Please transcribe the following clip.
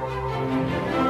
Música